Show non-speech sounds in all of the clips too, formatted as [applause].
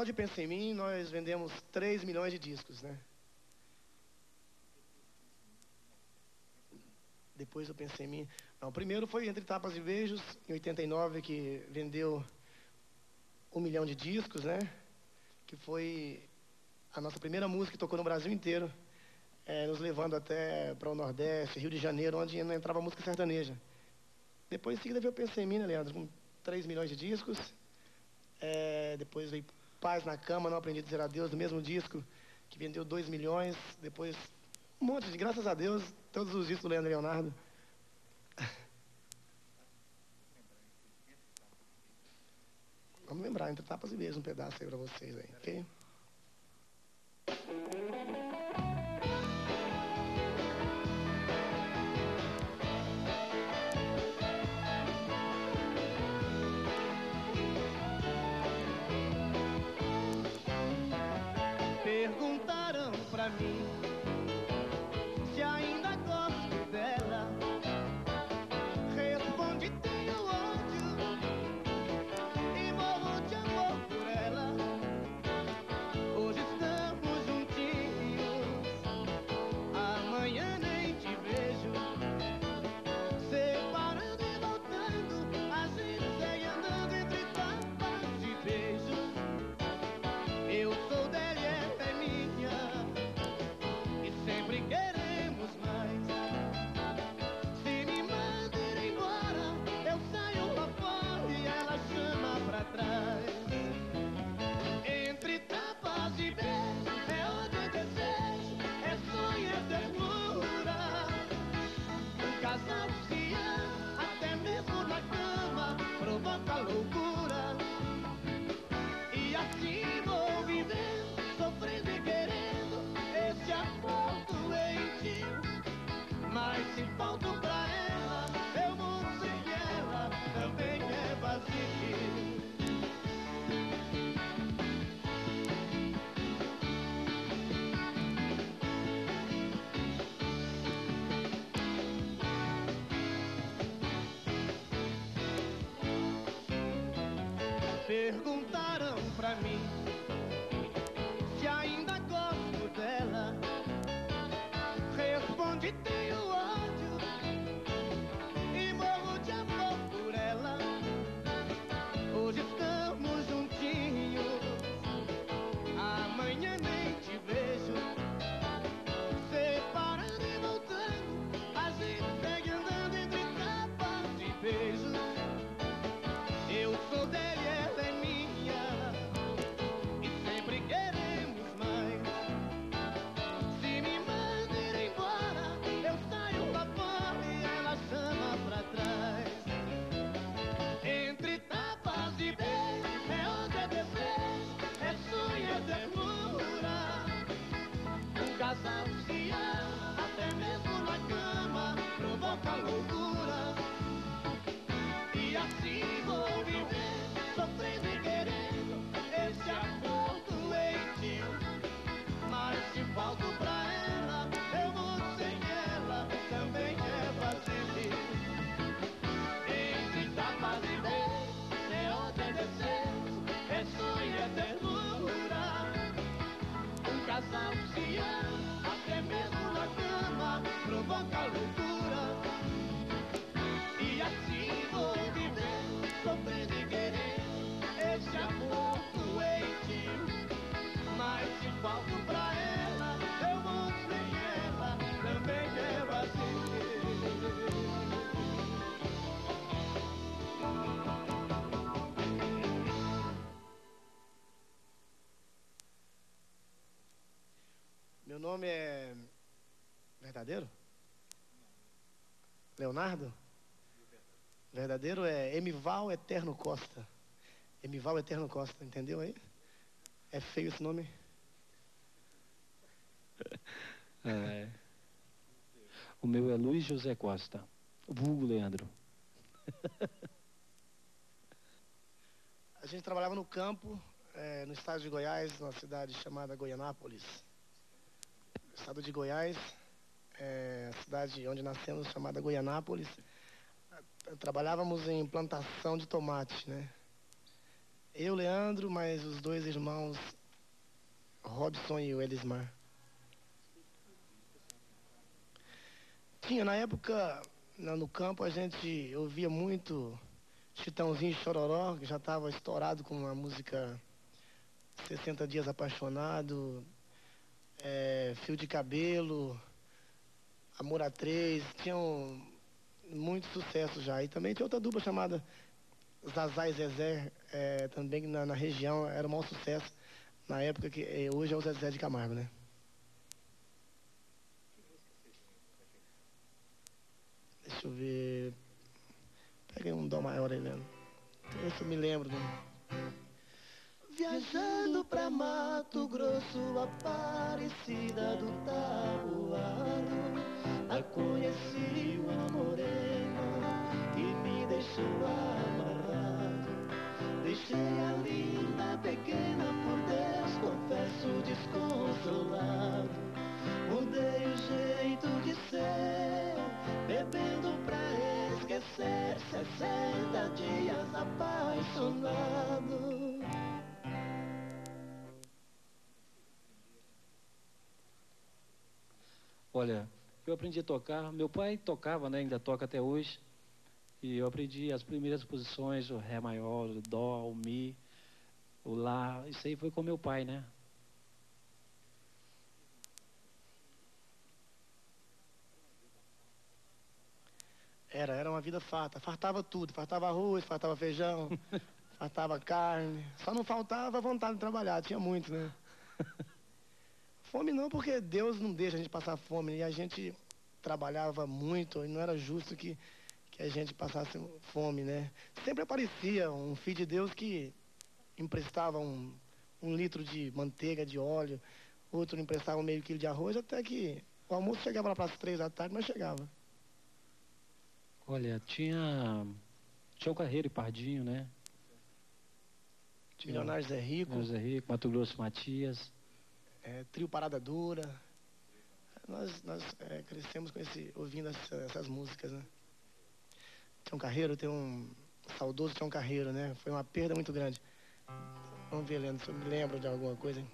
Só de Pensa em Mim, nós vendemos 3 milhões de discos, né? Depois eu pensei em mim. Não, o primeiro foi Entre Tapas e Beijos, em 89, que vendeu um milhão de discos, né? Que foi a nossa primeira música que tocou no Brasil inteiro, eh, nos levando até para o Nordeste, Rio de Janeiro, onde não entrava música sertaneja. Depois, em seguida, veio Pensei em Mim, né, Leandro? Com 3 milhões de discos. Eh, depois veio Paz na Cama, Não Aprendi a Dizer Adeus, do mesmo disco, que vendeu 2 milhões. Depois, um monte de, graças a Deus, todos os discos do Leandro Leonardo. [laughs] Vamos lembrar, entre tapas e beijos, um pedaço aí pra vocês aí, ok? perguntar. Verdadeiro? Leonardo? Verdadeiro é Emival Eterno Costa. Emival Eterno Costa, entendeu aí? É feio esse nome? [laughs] É. O meu é Luiz José Costa. Vulgo Leandro. [laughs] A gente trabalhava no campo, eh, no estado de Goiás, numa cidade chamada Goianápolis. Estado de Goiás, a cidade onde nascemos, chamada Goianápolis. Eh, Trabalhávamos em plantação de tomate, né? Eu, Leandro, mas os dois irmãos, Robson e o Elismar. Tinha, na época, no campo, a gente ouvia muito Chitãozinho Chororó, que já estava estourado com a música 60 Dias Apaixonado, é, Fio de Cabelo, Amor a Três, tinham muito sucesso já. E também tinha outra dupla chamada Zazá e Zezé, é, também na, na região, era o maior sucesso na época que é, hoje é o Zezé de Camargo, né? Deixa eu ver. Pega aí um dó maior aí, Leandro. Esse eu me lembro. Né? Viajando pra Mato Grosso, Aparecida do Tabuado, a conheci uma morena que me deixou amarrado. Deixei a linda pequena, por Deus, confesso desconsolado. Mudei o jeito de ser, bebendo pra esquecer. 60 dias apaixonado. Olha, eu aprendi a tocar. Meu pai tocava, né? Ainda toca até hoje. E eu aprendi as primeiras posições, o Ré maior, o Dó, o Mi, o Lá. Isso aí foi com meu pai, né? Era, era uma vida farta. Fartava tudo. Fartava arroz, fartava feijão, [laughs] fartava carne. Só não faltava vontade de trabalhar. Tinha muito, né? [laughs] Fome não, porque Deus não deixa a gente passar fome. E a gente trabalhava muito e não era justo que, que a gente passasse fome, né? Sempre aparecia um filho de Deus que emprestava um, um litro de manteiga, de óleo. Outro emprestava meio quilo de arroz, até que o almoço chegava lá para as três da tarde, mas chegava. Olha, tinha. Tinha o Carreiro e Pardinho, né? Tinha Milionário Zé Rico. José Rico, Mato Grosso Matias. É, trio Parada Dura. Nós, nós é, crescemos com esse, ouvindo essa- essas músicas, né? Tião Carreiro tem um saudoso Tião Carreiro, né? Foi uma perda muito grande. Vamos ver, Leandro, se eu me lembro de alguma coisa. hein?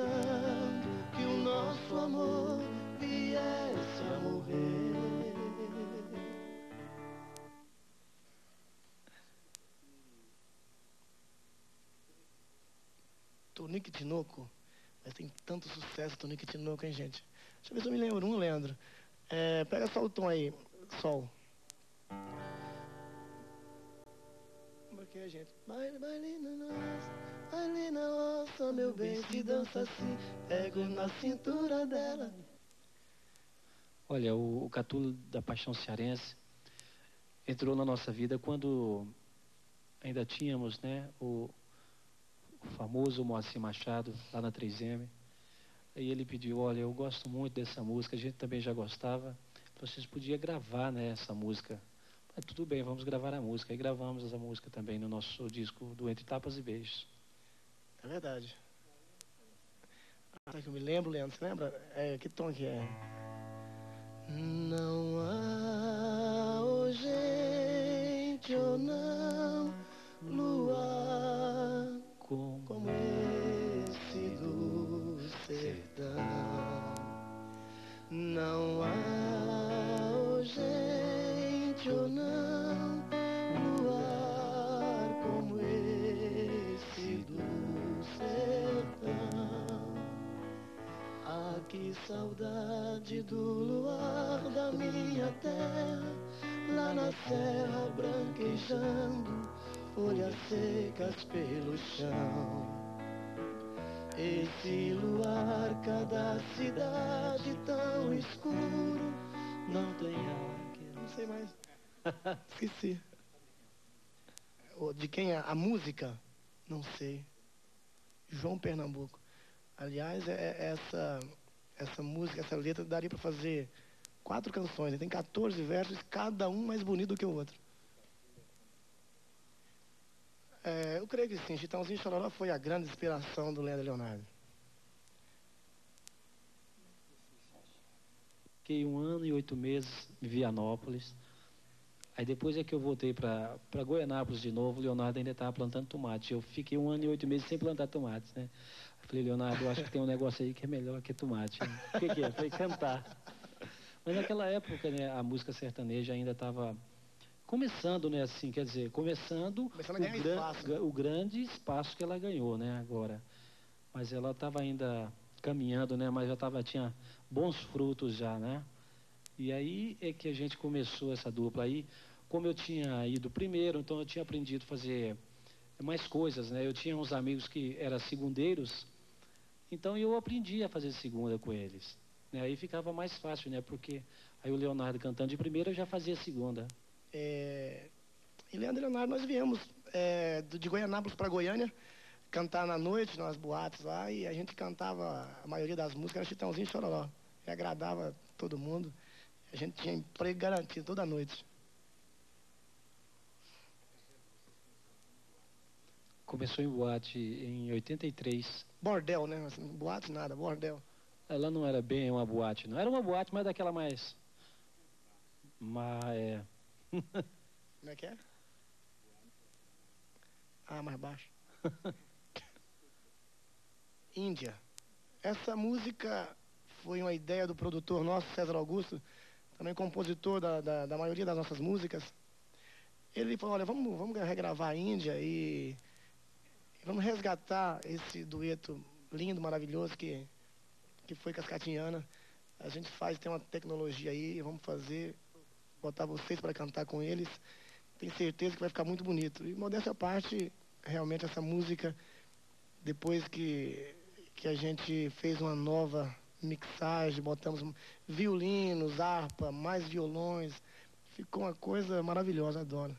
Importando que o nosso amor viesse a morrer. Tonique Tinoco. Mas tem tanto sucesso Tonique Tinoco, hein, gente? Deixa eu ver se eu me lembro um, Leandro. É, pega só o tom aí, sol. Porque, gente, baile, baile na nossa, baile na nossa, meu bem, se dança assim, pego na cintura dela. Olha, o, o Catulo da Paixão Cearense entrou na nossa vida quando ainda tínhamos né, o, o famoso Moacir Machado, lá na 3M. Aí ele pediu, olha, eu gosto muito dessa música, a gente também já gostava, vocês podiam gravar né, essa música. Tudo bem, vamos gravar a música. E gravamos essa música também no nosso disco do Entre Tapas e Beijos. É verdade. Ah, que eu me lembro, Leandro, você lembra? É, que tom que é? Não há, gente, ou não, luar como, como esse do sertão. Não que saudade do luar da minha terra, lá na serra branquejando, folhas secas pelo chão. Esse luar, cada cidade tão escuro, não tem ar. Não sei mais. [laughs] Esqueci. De quem é a música? Não sei. João Pernambuco. Aliás, é, é essa, essa música, essa letra daria para fazer quatro canções. né? Tem 14 versos, cada um mais bonito do que o outro. É, eu creio que sim. Chitãozinho Chororó foi a grande inspiração do Leandro Leonardo. Fiquei um ano e oito meses em Vianópolis. Aí depois é que eu voltei para Goianápolis de novo, o Leonardo ainda estava plantando tomate. Eu fiquei um ano e oito meses sem plantar tomates, né? Eu falei, Leonardo, eu acho que tem um negócio aí que é melhor que tomate. né? O que, que é? Eu falei, cantar. Mas naquela época, né, a música sertaneja ainda estava começando, né, assim, quer dizer, começando, Começando o, gran- espaço. o grande espaço que ela ganhou, né, agora. Mas ela estava ainda caminhando, né, mas já tava, tinha bons frutos já, né. E aí é que a gente começou essa dupla aí. Como eu tinha ido primeiro, então eu tinha aprendido a fazer mais coisas, né. Eu tinha uns amigos que eram segundeiros, então eu aprendi a fazer segunda com eles. Né? Aí ficava mais fácil, né? Porque aí o Leonardo cantando de primeira eu já fazia segunda. É, e Leandro Leonardo, nós viemos é, de Goianápolis para Goiânia cantar na noite, nas boates lá, e a gente cantava, a maioria das músicas era Chitãozinho e Chororó. E agradava todo mundo. A gente tinha emprego garantido toda noite. Começou em boate em 83. Bordel, né? Boate nada, bordel. Ela não era bem uma boate, não. Era uma boate, mas daquela mais. Mas é. [laughs] Como é que é? Ah, mais baixo. [laughs] Índia. Essa música foi uma ideia do produtor nosso, César Augusto, também compositor da, da, da maioria das nossas músicas. Ele falou, olha, vamos, vamos regravar a Índia e vamos resgatar esse dueto lindo, maravilhoso que, que foi Cascatinhana. A gente faz, tem uma tecnologia aí, vamos fazer, botar vocês para cantar com eles. Tenho certeza que vai ficar muito bonito. E modéstia à parte, realmente essa música, depois que, que a gente fez uma nova mixagem, botamos violinos, harpa, mais violões, ficou uma coisa maravilhosa, adoro.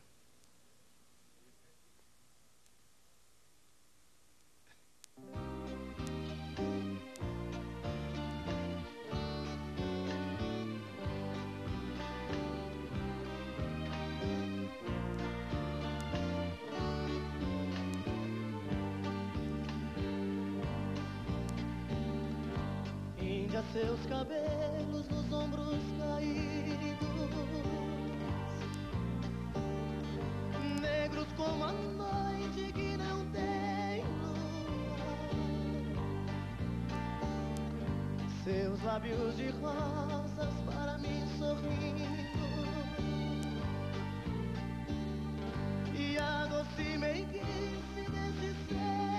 Cabelos nos ombros caídos, negros como a noite que não tem lua. Seus lábios de rosas para mim sorrindo e a doce meiguice desse seu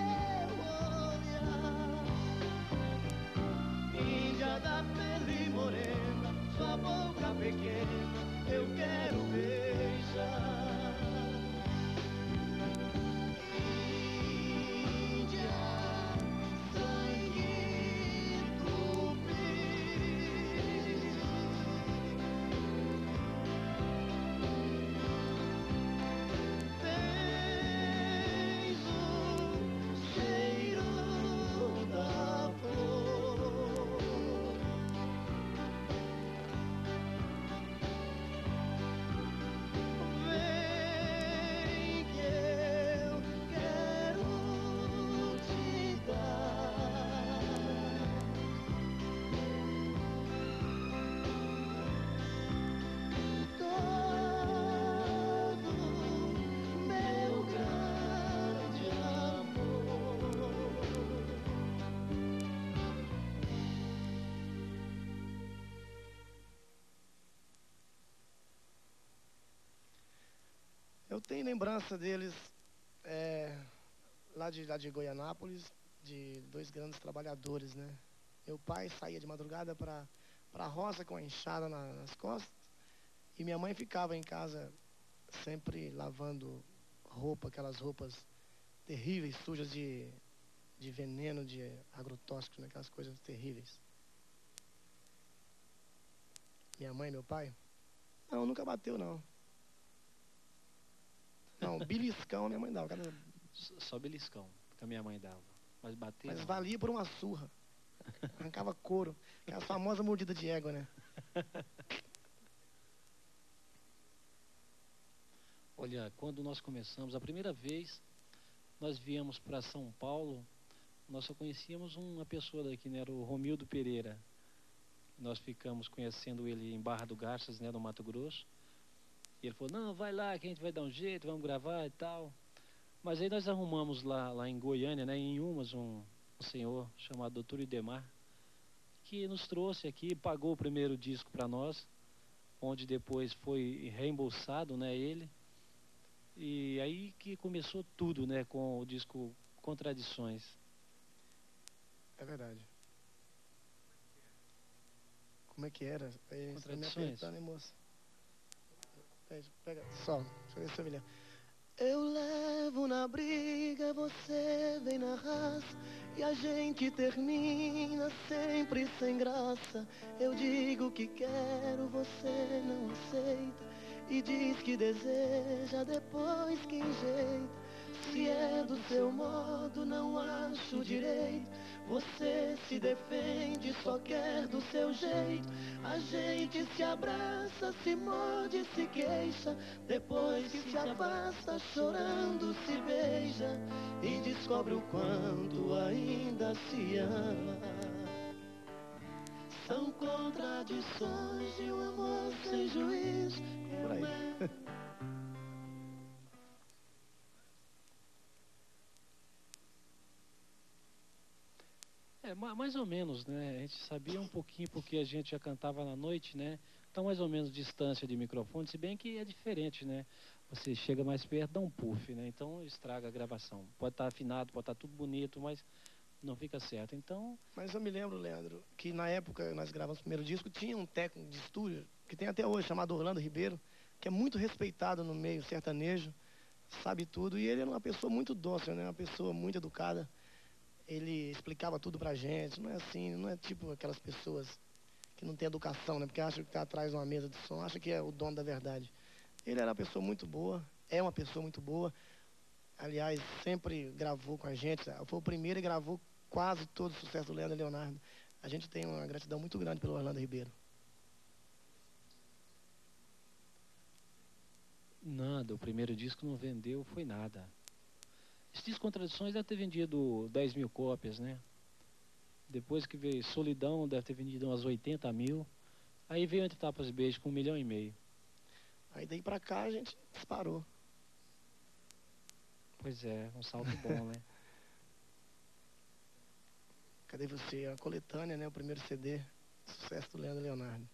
tenho lembrança deles é, lá, de, lá de Goianápolis, de dois grandes trabalhadores, né? Meu pai saía de madrugada para a roça com a enxada na, nas costas e minha mãe ficava em casa sempre lavando roupa, aquelas roupas terríveis, sujas de, de veneno, de agrotóxicos, né? aquelas coisas terríveis. Minha mãe, meu pai? Não, nunca bateu, não. Não, beliscão minha mãe dava. Cada... Só beliscão, que a minha mãe dava. Mas bater. Mas valia por uma surra. Arrancava couro. Aquela famosa mordida de égua, né? [laughs] Olha, quando nós começamos, a primeira vez, nós viemos para São Paulo, nós só conhecíamos uma pessoa daqui, né? Era o Romildo Pereira. Nós ficamos conhecendo ele em Barra do Garças, né? No Mato Grosso. E ele falou, não, vai lá que a gente vai dar um jeito, vamos gravar e tal. Mas aí nós arrumamos lá, lá em Goiânia, né? Em Umas, um, um senhor chamado Doutor Idemar, que nos trouxe aqui, pagou o primeiro disco para nós, onde depois foi reembolsado, né? Ele. E aí que começou tudo, né? Com o disco Contradições. É verdade. Como é que era? É, tá me Contradições. apertando, hein, moça? Pega, pega, só, deixa eu ver se eu me lembro. Eu levo na briga, você vem na raça E a gente termina sempre sem graça Eu digo que quero, você não aceita E diz que deseja, depois que enjeita Se é do seu modo, não acho direito Você se defende, só quer do seu jeito. A gente se abraça, se morde, se queixa. Depois que se afasta, chorando se beija. E descobre o quanto ainda se ama. São contradições de um amor sem juízo. Por aí. É, ma- mais ou menos, né? A gente sabia um pouquinho porque a gente já cantava na noite, né? Então, mais ou menos distância de microfone, se bem que é diferente, né? Você chega mais perto, dá um puff, né? Então, estraga a gravação. Pode estar afinado, pode estar tudo bonito, mas não fica certo. Então, Mas eu me lembro, Leandro, que na época nós gravamos o primeiro disco, tinha um técnico de estúdio, que tem até hoje, chamado Orlando Ribeiro, que é muito respeitado no meio sertanejo, sabe tudo, e ele era uma pessoa muito dócil, né? Uma pessoa muito educada. Ele explicava tudo pra gente, não é assim, não é tipo aquelas pessoas que não têm educação, né? Porque acham que está atrás de uma mesa de som, acha que é o dono da verdade. Ele era uma pessoa muito boa, é uma pessoa muito boa. Aliás, sempre gravou com a gente. Foi o primeiro e gravou quase todo o sucesso do Leandro Leonardo. A gente tem uma gratidão muito grande pelo Orlando Ribeiro. nada, o primeiro disco não vendeu, foi nada. Disco Contradições deve ter vendido 10 mil cópias, né? Depois que veio Solidão, deve ter vendido umas 80 mil. Aí veio Entre Tapas e Beijos com um milhão e meio. Aí daí pra cá a gente disparou. Pois é, um salto bom, né? [laughs] Cadê você? A coletânea, né? O primeiro CD. Sucesso do Leandro Leonardo.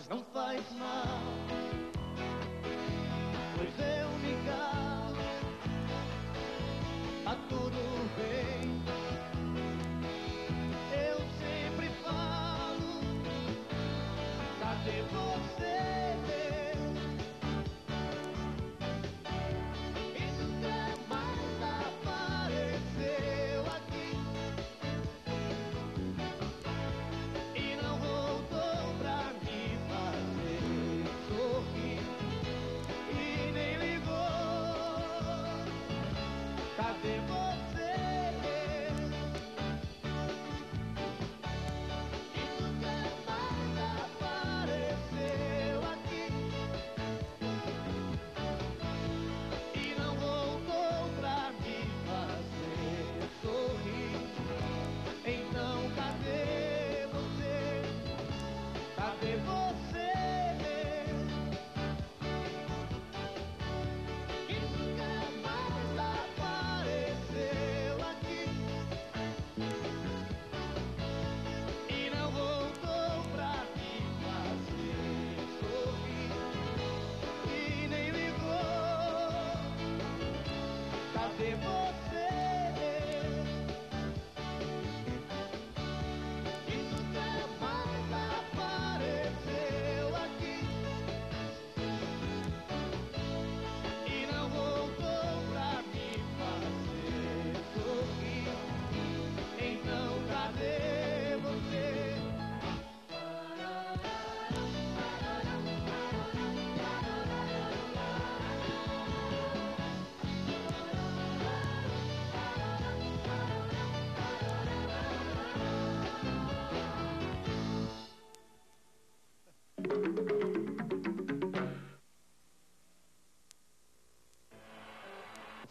Mas não faz mal. Cadê você?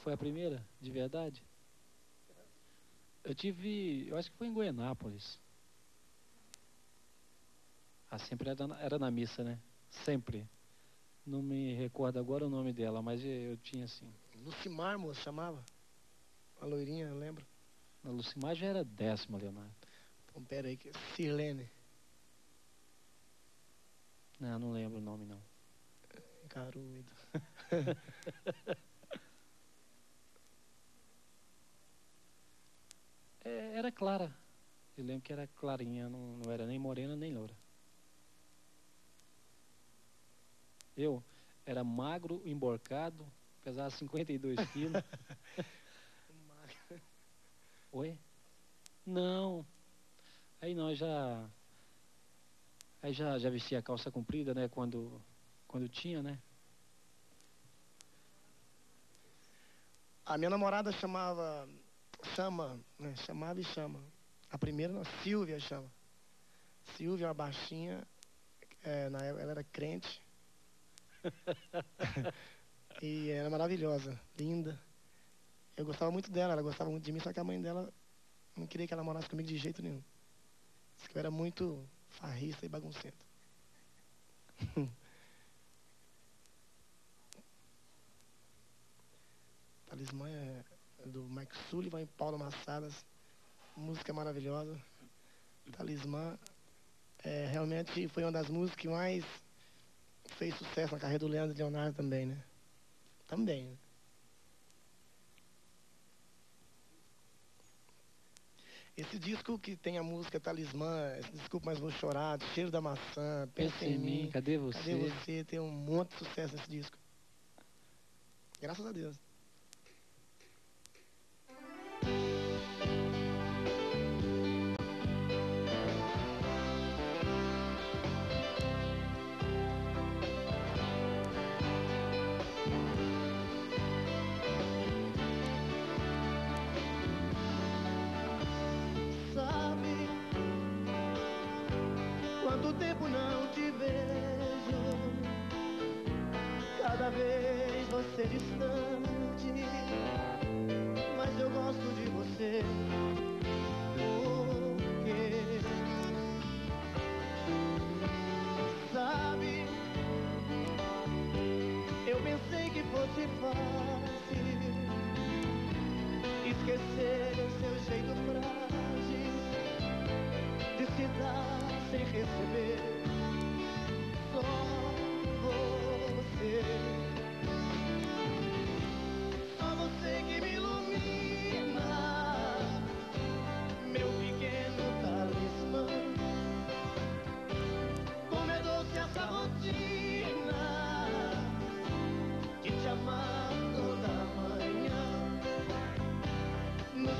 Foi a primeira, de verdade? Eu tive, eu acho que foi em Goianápolis. Ah, sempre era na, era na missa, né? Sempre. Não me recordo agora o nome dela, mas eu, tinha assim. Lucimar, moço, chamava. A loirinha, eu lembro. A Lucimar já era décima, Leonardo. Então, pera aí, que Sirlene. Não, não lembro o nome, não. Carudo. [laughs] É, era clara. Eu lembro que era clarinha, não, não era nem morena nem loura. Eu era magro, emborcado, pesava 52 [laughs] quilos. Oi? Não. Aí nós já. Aí já, já vestia a calça comprida, né? Quando, quando tinha, né? A minha namorada chamava. Chama, né? Chamava e chama. A primeira, não, Silvia chama. Silvia, uma baixinha. é, na época ela era crente. [laughs] e era maravilhosa, linda. Eu gostava muito dela, ela gostava muito de mim, só que a mãe dela não queria que ela morasse comigo de jeito nenhum. Disse que eu era muito farrista e baguncento. [laughs] Talismã é Mike Sullivan e Paulo Massadas. Música maravilhosa. Talismã é, realmente foi uma das músicas que mais fez sucesso na carreira do Leandro e Leonardo também, né? Também, né? Esse disco que tem a música Talismã, Desculpa, mas vou chorar, Cheiro da Maçã, Pensa, Pensa em mim, cadê você? Cadê você? Tem um monte de sucesso nesse disco. Graças a Deus.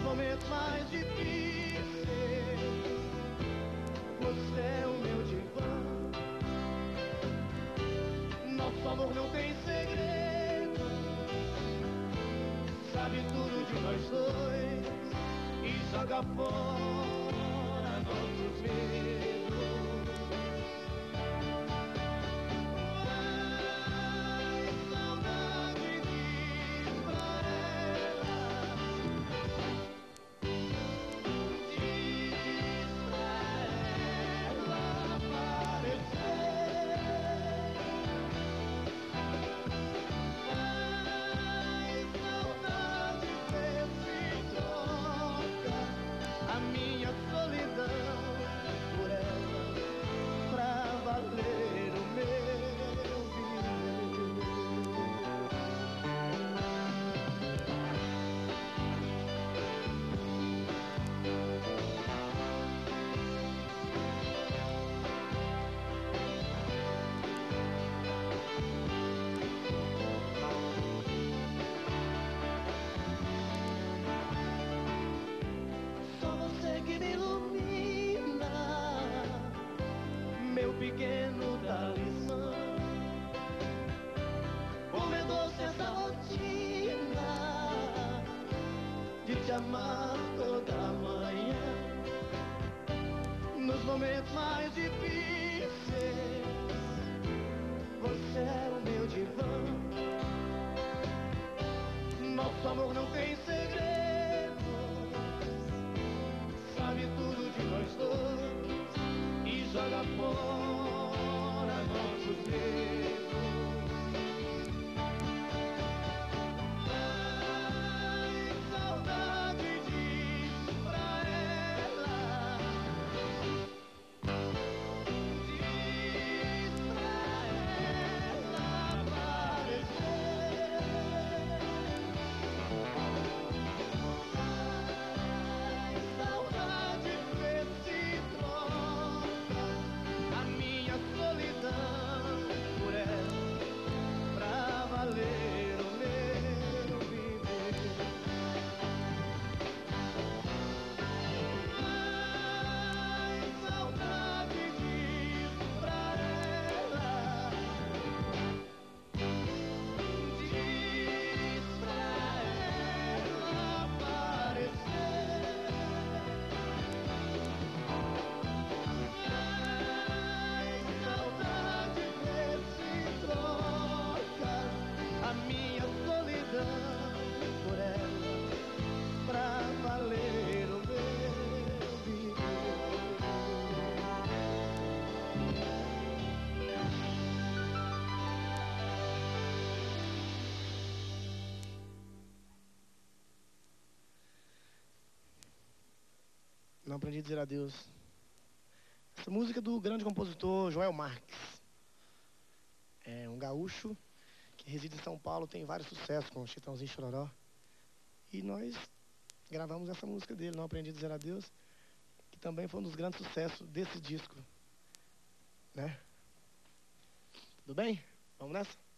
momentos mais difíceis. Você é o meu divã. Nosso amor não tem segredo. Sabe tudo de nós dois e joga fora nossos medos. Não aprendi a dizer adeus. Essa música é do grande compositor Joel Marques. É um gaúcho que reside em São Paulo, tem vários sucessos com Chitãozinho Chororó. E nós gravamos essa música dele, Não Aprendi a Dizer Adeus, que também foi um dos grandes sucessos desse disco. Né? Tudo bem? Vamos nessa?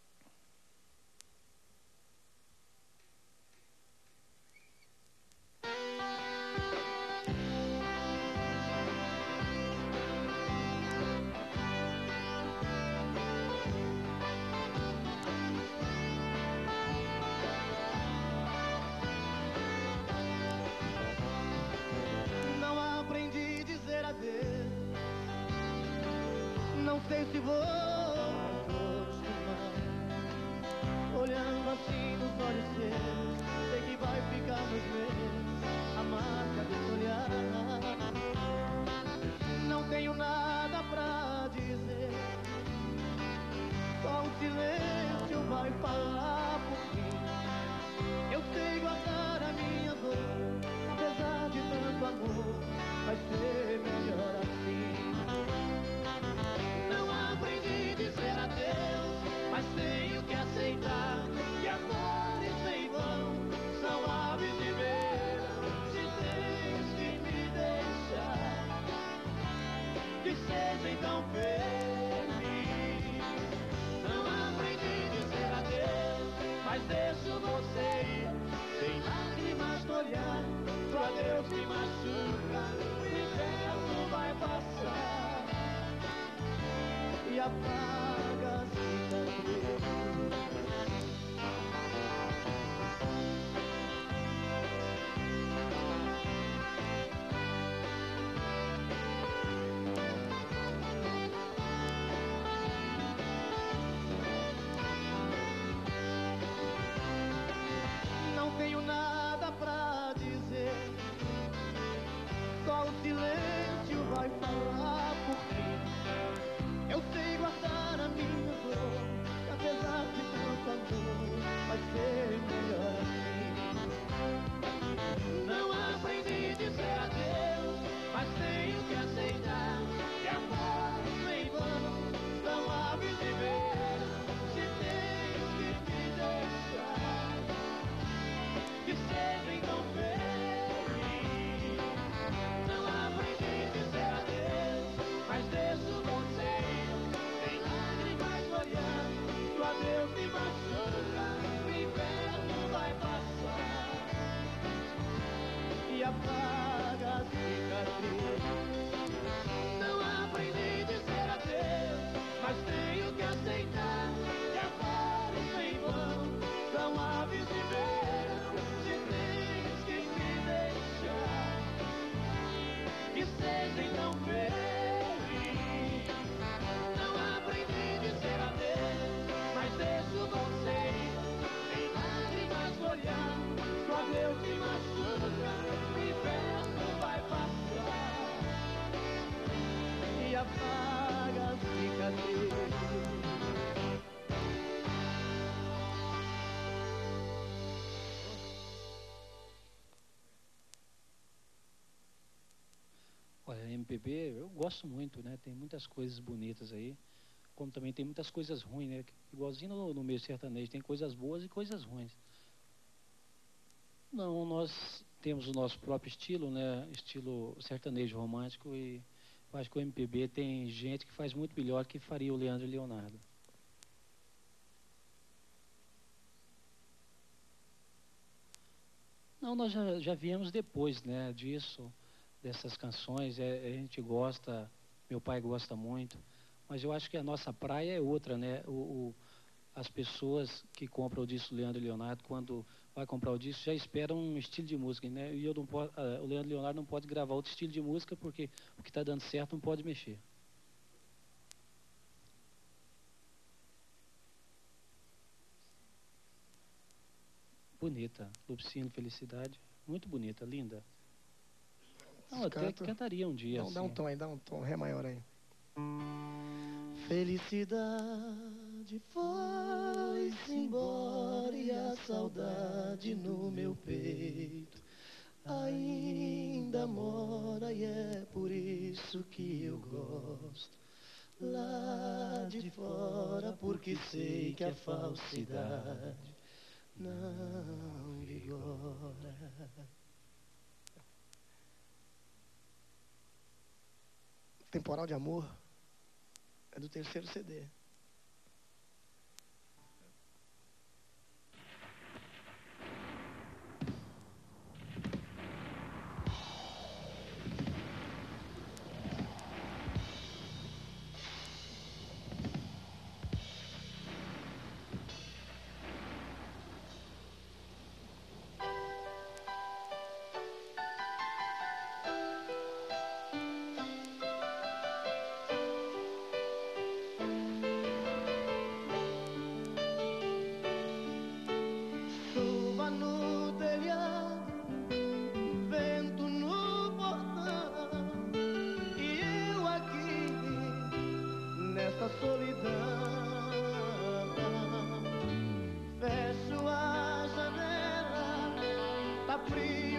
thank you MPB eu gosto muito, né? Tem muitas coisas bonitas aí, como também tem muitas coisas ruins, né? Igualzinho no, no meio sertanejo, tem coisas boas e coisas ruins. Não, nós temos o nosso próprio estilo, né? Estilo sertanejo romântico e acho que o MPB tem gente que faz muito melhor que faria o Leandro e Leonardo. Não, nós já, já viemos depois, né, disso, dessas canções. É, a gente gosta, meu pai gosta muito, mas eu acho que a nossa praia é outra, né? O, o- as pessoas que compram o disco Leandro e Leonardo, quando vai comprar o disco, já esperam um estilo de música, né? E eu não po- ah, o Leandro Leonardo não pode gravar outro estilo de música porque o que está dando certo não pode mexer. Bonita, Lupicino Felicidade, muito bonita, linda. Não, até Canta. cantaria um dia. Dá, dá um assim. tom aí, dá um tom, ré maior aí. Felicidade foi-se embora e a saudade no meu peito ainda mora e é por isso que eu gosto lá de fora porque sei que a falsidade não vigora. Temporal de Amor é do terceiro CD. Tá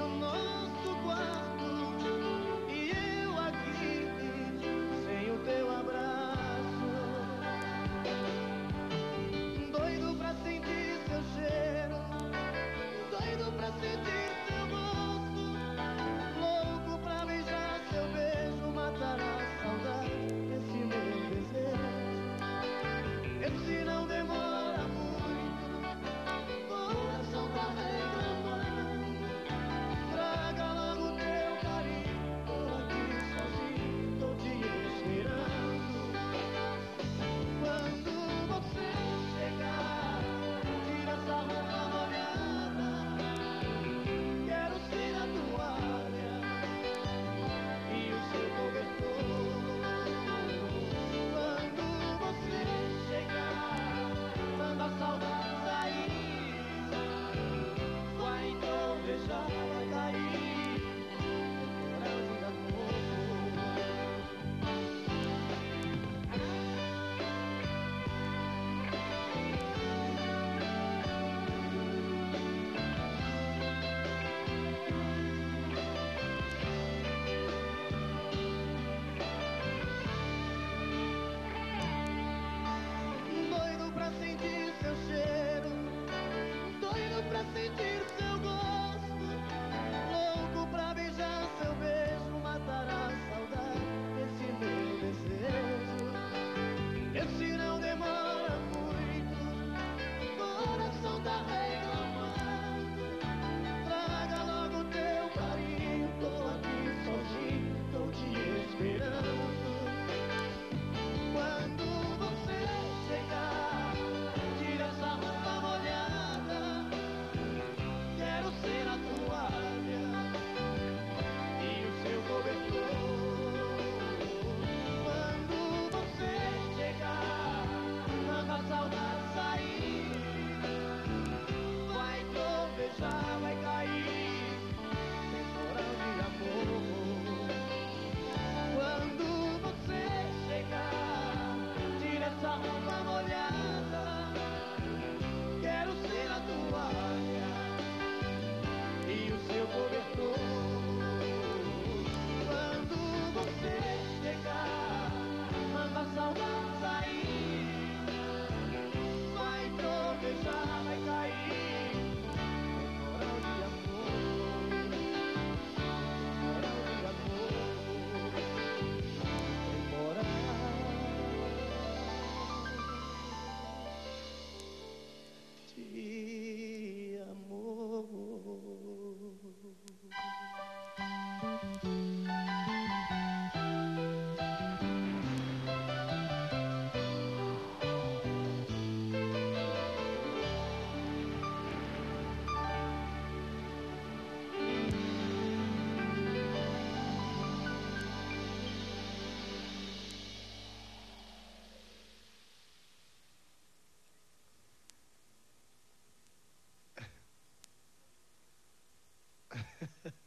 [laughs]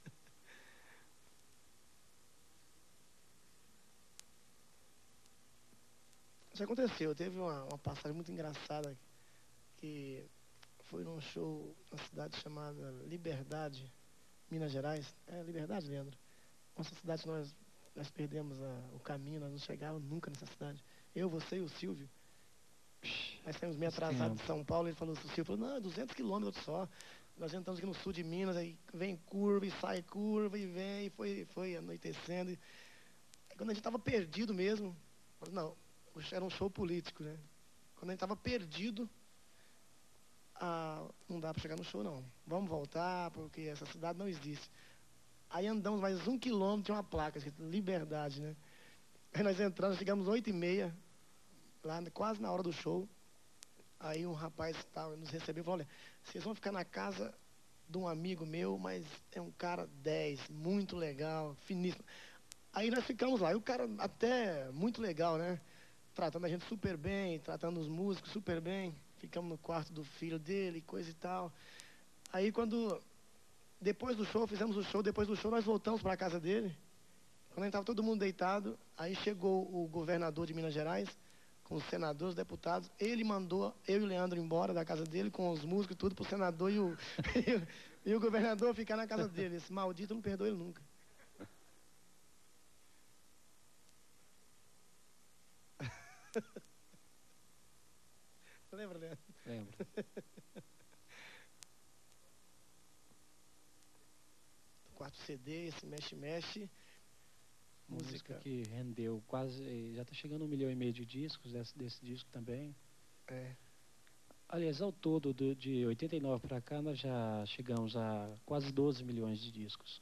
Isso aconteceu. Teve uma, uma passagem muito engraçada que foi num show na cidade chamada Liberdade, Minas Gerais. É Liberdade, Leandro? Nossa cidade, nós, nós perdemos a, o caminho, nós não chegávamos nunca nessa cidade. Eu, você e o Silvio. Nós saímos meio atrasados de São Paulo. Ele falou, o Silvio falou, não, é 200 quilômetros só. Nós entramos aqui no sul de Minas, aí vem curva e sai curva e vem, e foi, foi anoitecendo. E, quando a gente estava perdido mesmo, não, era um show político, né? Quando a gente estava perdido, ah, não dá para chegar no show, não. Vamos voltar, porque essa cidade não existe. Aí andamos mais um quilômetro, tinha uma placa escrito Liberdade, né? Aí nós entramos, chegamos oito e meia, lá quase na hora do show. Aí um rapaz tava, nos recebeu e falou, olha, vocês vão ficar na casa de um amigo meu, mas é um cara 10, muito legal, finíssimo. Aí nós ficamos lá, e o cara até muito legal, né? tratando a gente super bem, tratando os músicos super bem. Ficamos no quarto do filho dele, coisa e tal. Aí quando, depois do show, fizemos o show, depois do show nós voltamos para a casa dele. Quando estava todo mundo deitado, aí chegou o governador de Minas Gerais, com os senadores, os deputados. Ele mandou eu e o Leandro embora da casa dele, com os músicos e tudo, para o senador [laughs] e o, e o governador ficar na casa dele. Esse maldito não perdoa ele nunca. [laughs] Lembra, Leandro? Lembro. Quarto CD, esse mexe-mexe. Música. música que rendeu quase. Já está chegando um milhão e meio de discos desse, desse disco também. É. Aliás, ao todo, do, de 89 para cá, nós já chegamos a quase 12 milhões de discos.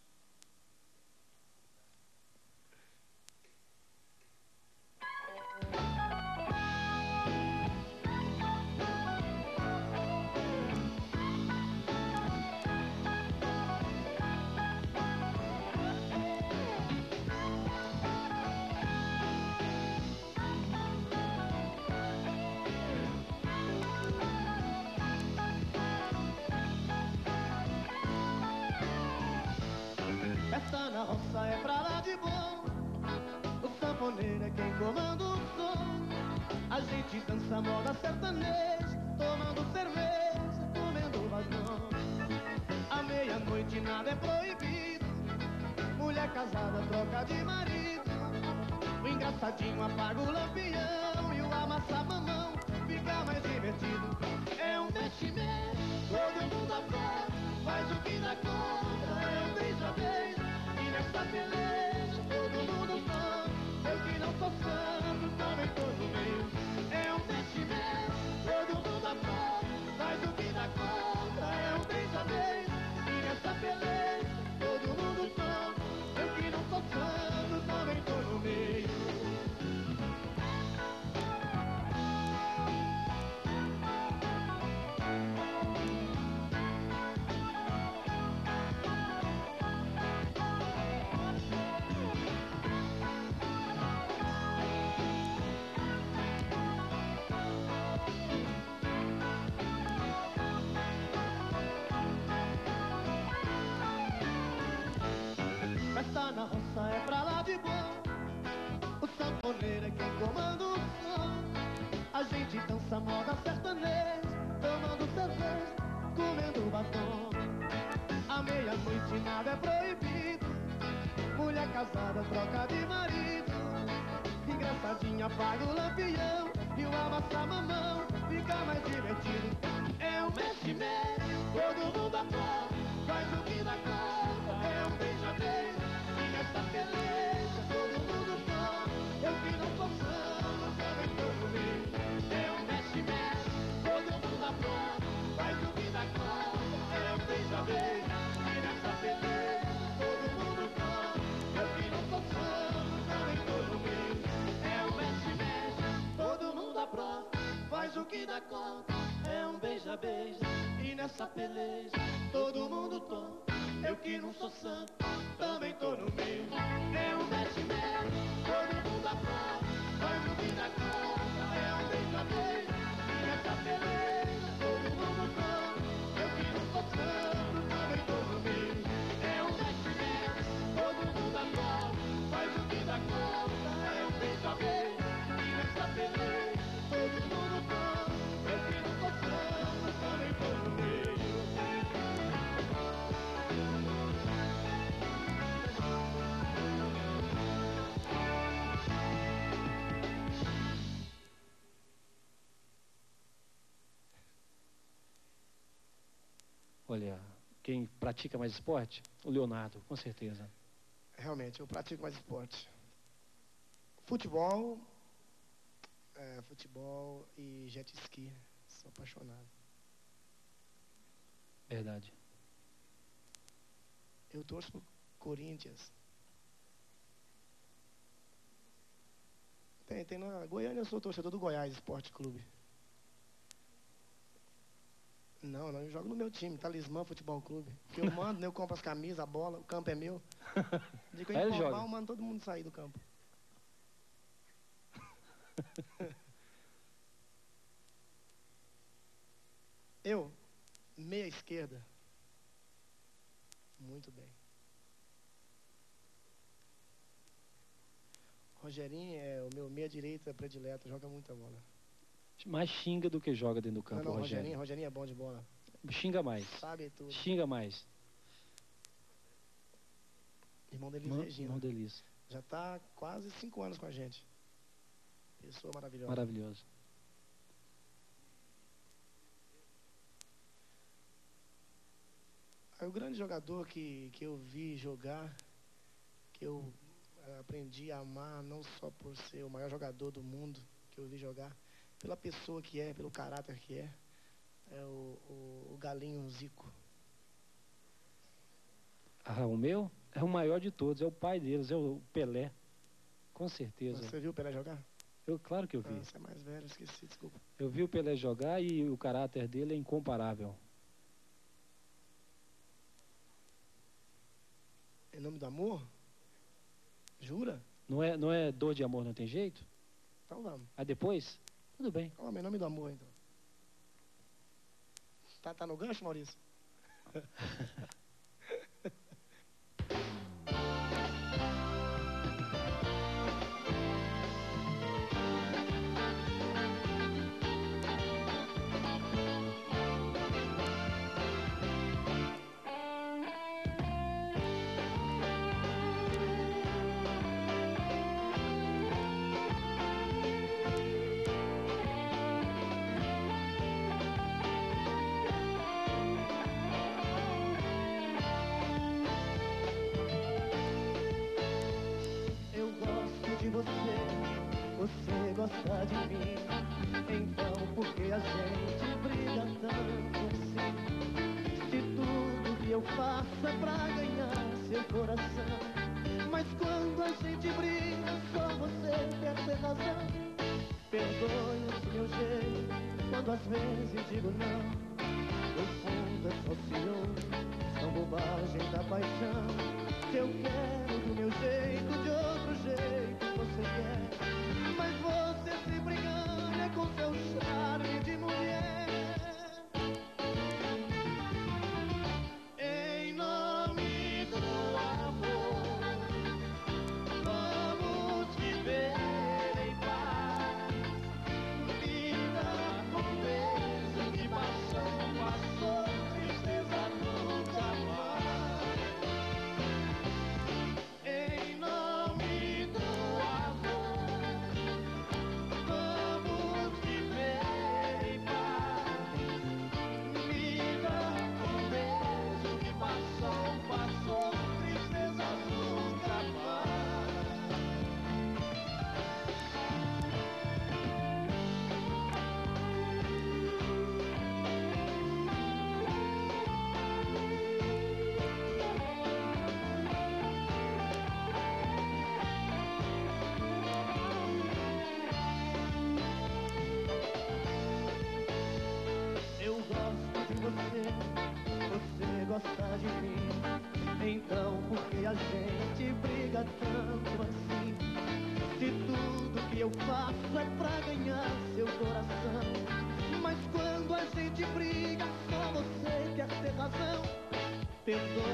de dança moda sertaneja, tomando cerveja, comendo batom. À meia-noite nada é proibido, mulher casada troca de marido. Engraçadinha paga o lampião e o amassa mamão fica mais divertido. É um mexe-mexe, todo mundo acorda, faz o que dá conta, é um beija-beijo e essa beleza. mas o que dá conta é um beija-beija. E nessa peleja todo mundo toma. Eu que não sou santo, também tô no meio. É um mete-mete, todo mundo afora. Mas o que dá conta é um beija-beija. E nessa peleja todo mundo toma. Eu que não sou santo, também tô no meio. É um mete-mete, todo mundo afora. Mas o que dá conta é um beija-beija. Olha, quem pratica mais esporte? O Leonardo, com certeza. Realmente, eu pratico mais esporte. Futebol, é, futebol e jet ski. Sou apaixonado. Verdade. Eu torço pro Corinthians. Tem, tem na Goiânia, eu sou torcedor do Goiás Esporte Clube. Não, não, eu jogo no meu time, Talismã Futebol Clube. Que eu mando, eu compro as camisas, a bola, o campo é meu. [laughs] Digo que eu informar, eu mando todo mundo sair do campo. [laughs] eu, meia esquerda. Muito bem. Rogerinho é o meu meia direita predileto, joga muita bola. Mais xinga do que joga dentro do campo, não, não, Rogério. Rogerinho, Rogerinho é bom de bola. Xinga mais. Sabe tudo. Xinga mais. Irmão dele, Irmão, Regina. irmão delícia. Já está quase cinco anos com a gente. Pessoa maravilhosa. Maravilhoso. Aí o grande jogador que, que eu vi jogar, que eu eh, aprendi a amar, não só por ser o maior jogador do mundo que eu vi jogar, pela pessoa que é, pelo caráter que é, é o, o, o Galinho Zico. Ah, o meu é o maior de todos, é o pai deles, é o Pelé. Com certeza. Você viu o Pelé jogar? Eu, claro que eu Ah, vi. você é mais velho, esqueci, desculpa. Eu vi o Pelé jogar e o caráter dele é incomparável. Em nome do amor? Jura? Não é, não é dor de amor, não tem jeito? Então vamos. Aí depois, tudo bem. Vamos, em nome do amor, então. Tá, tá no gancho, Maurício? [laughs] perdoa.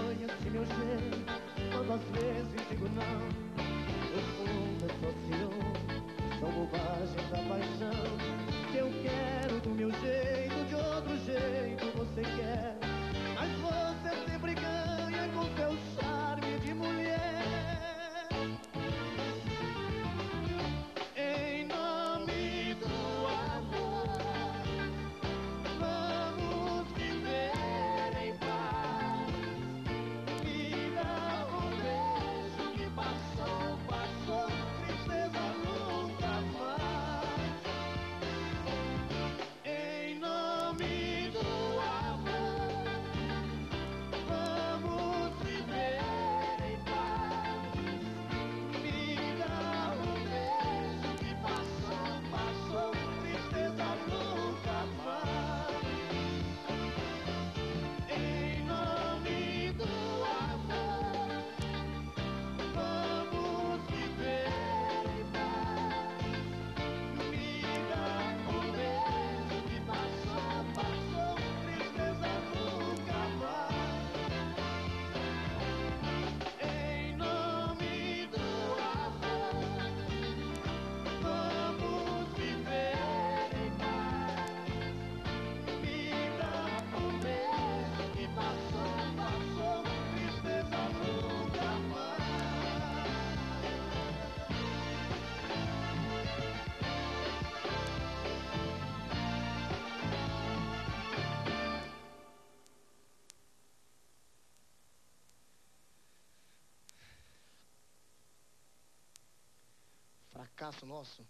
Fracasso nosso?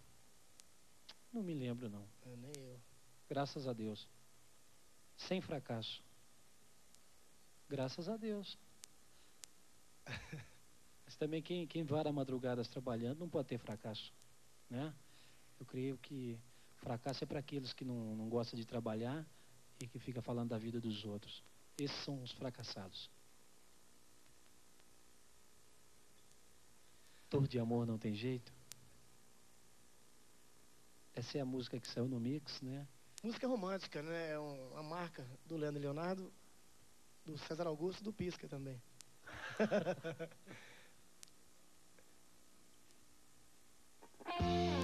Não me lembro, não. É, nem eu. Graças a Deus. Sem fracasso. Graças a Deus. [laughs] Mas também quem, quem vara madrugadas trabalhando não pode ter fracasso. Né? Eu creio que fracasso é para aqueles que não, não gostam de trabalhar e que fica falando da vida dos outros. Esses são os fracassados. Dor de amor não tem jeito. Essa é a música que saiu no mix, né? Música romântica, né? É um- uma marca do Leandro Leonardo, do César Augusto do Pisca também. [laughs]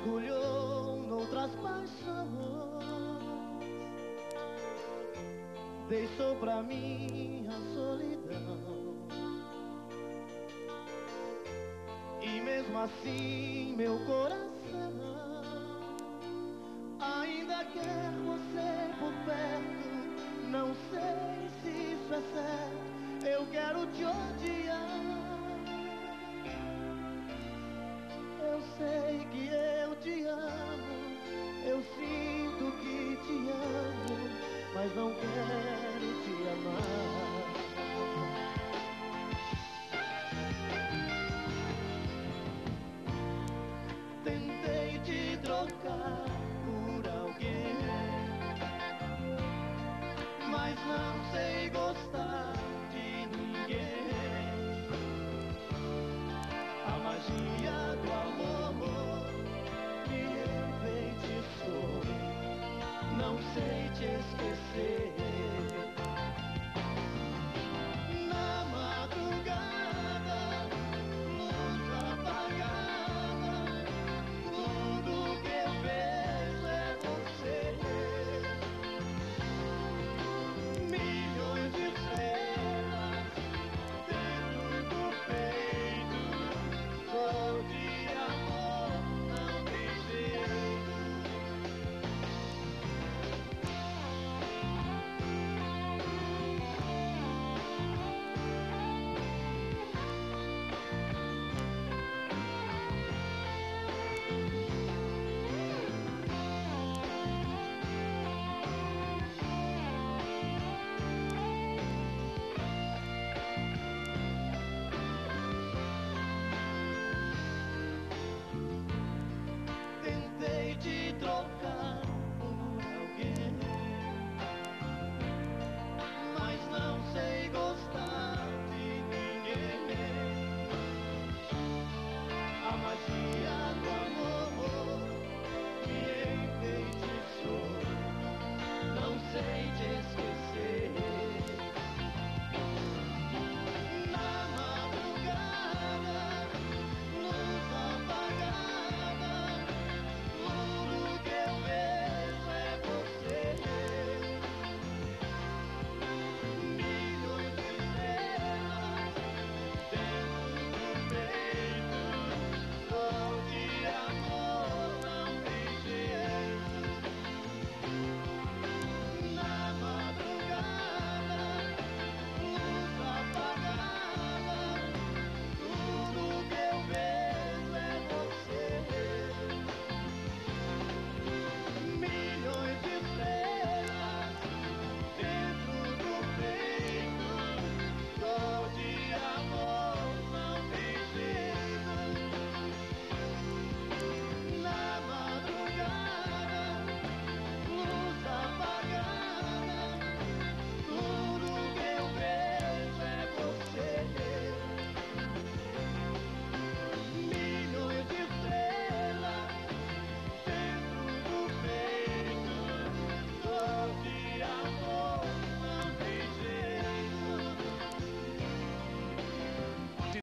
mergulhou noutras paixões. Deixou pra mim a solidão. E mesmo assim meu coração Ainda quer você por perto. Não sei se isso é certo. Eu quero te odiar. Eu sei que eu mas não quero te amar.